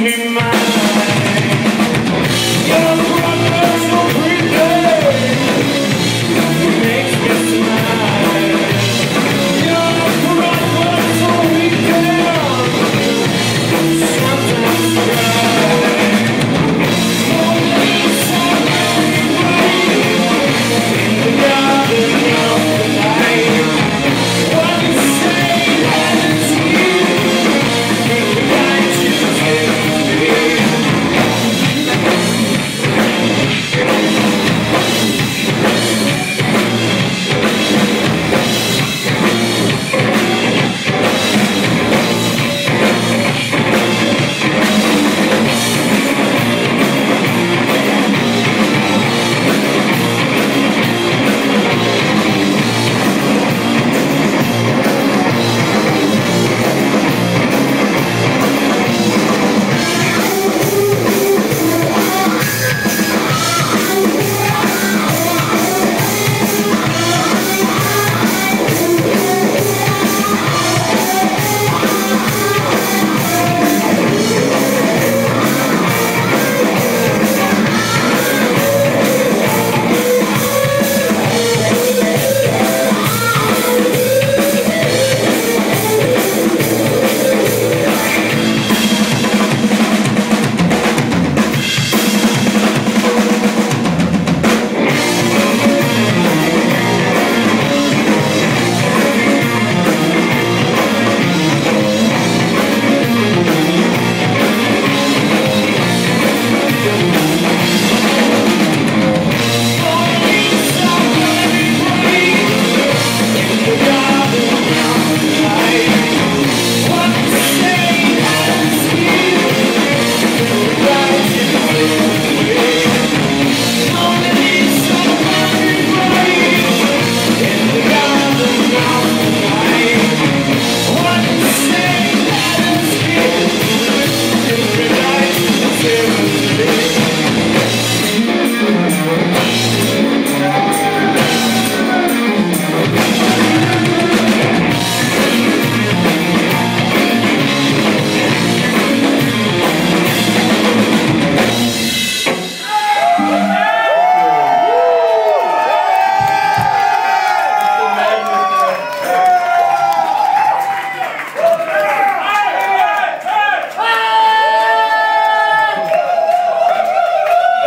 me mine.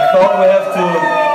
I thought we have to